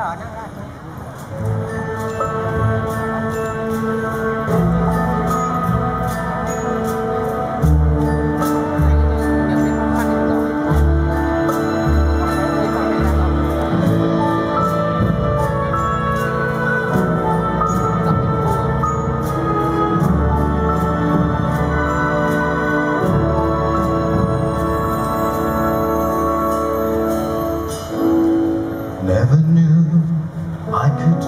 往那边 I could